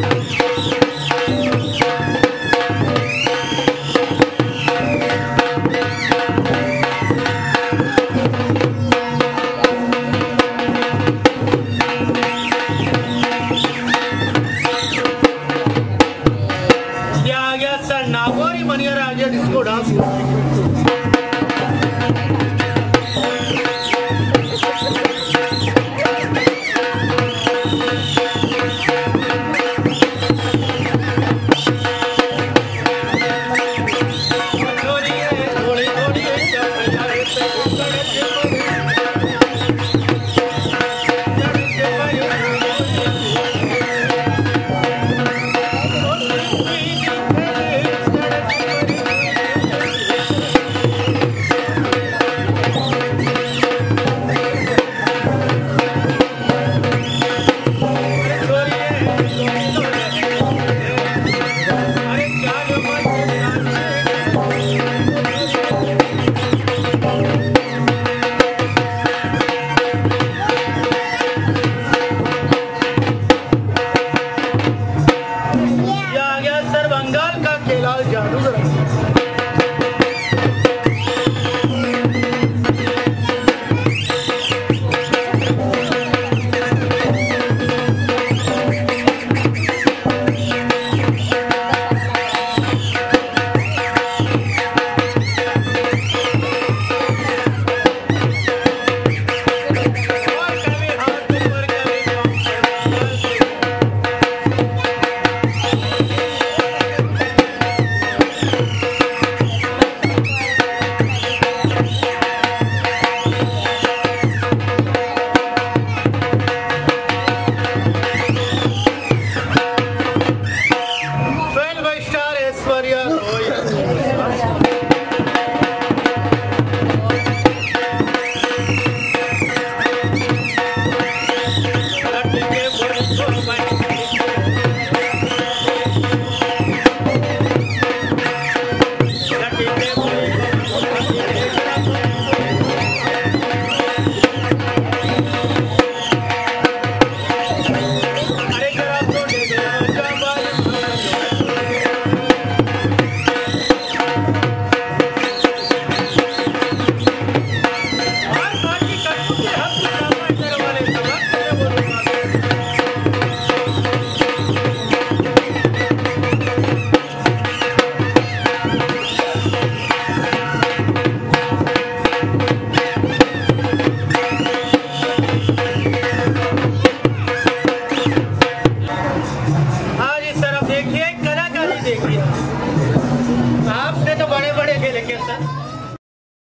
Thank ali é discordância. का केलाल जादूगर Maria. Oh, yeah. Jonathan.